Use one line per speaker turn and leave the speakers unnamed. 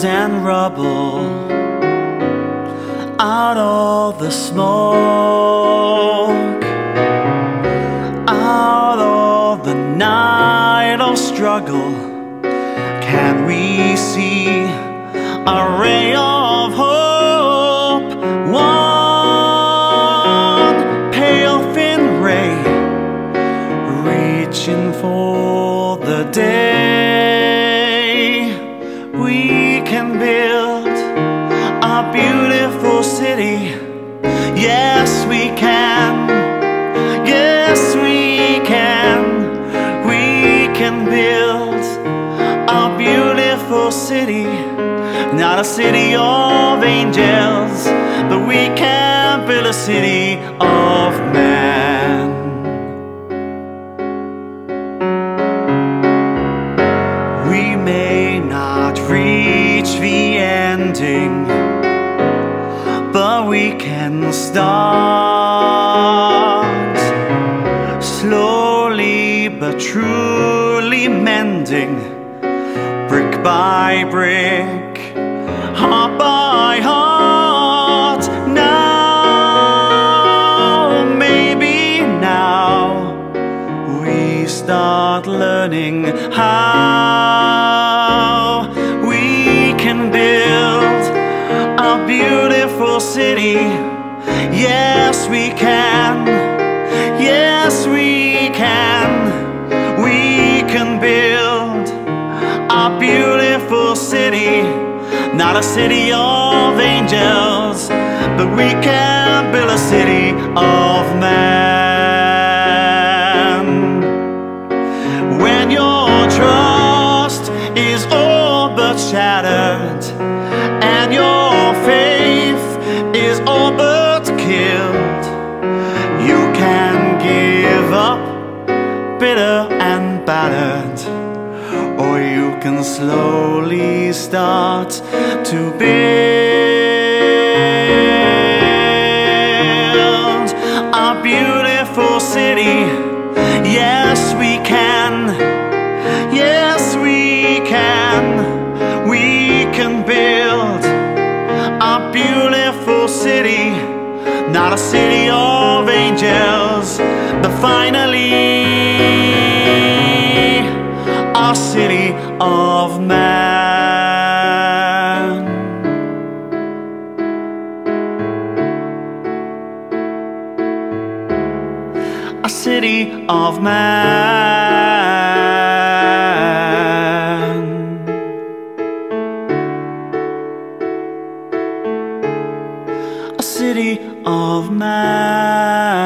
trouble, out of the smoke, out of the night of struggle, can we see a ray of hope? One pale thin ray reaching for the day build a beautiful city. Yes, we can. Yes, we can. We can build a beautiful city. Not a city of angels, but we can build a city of man. We can start slowly but truly mending, brick by brick, heart by heart. Now, maybe now we start learning how city. Yes, we can. Yes, we can. We can build a beautiful city. Not a city of angels, but we can build a city of man. When your trust is all but shattered bitter and battered, or you can slowly start to build a beautiful city. Yes, we can. Yes, we can. We can build a beautiful city. Not a city of angels, but finally of man. A city of man. A city of man.